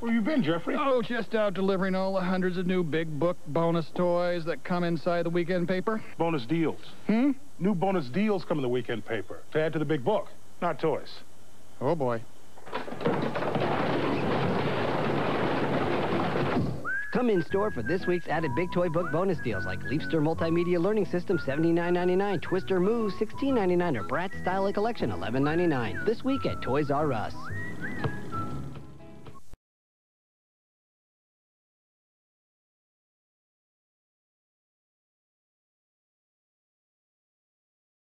Where you been, Geoffrey? Oh, just out delivering all the hundreds of new big book bonus toys that come inside the weekend paper. Bonus deals. Hmm? New bonus deals come in the weekend paper to add to the big book, not toys. Oh, boy. Come in store for this week's added Big Toy Book bonus deals like Leapster Multimedia Learning System $79.99, Twister Move $16.99, or Bratz Style Collection $11.99. This week at Toys R Us.